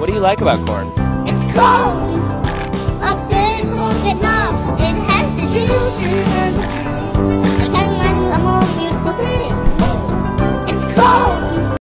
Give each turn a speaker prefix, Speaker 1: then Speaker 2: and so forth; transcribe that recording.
Speaker 1: What do you like about corn?
Speaker 2: It's cold. A big, corn get knobs. It has the juice.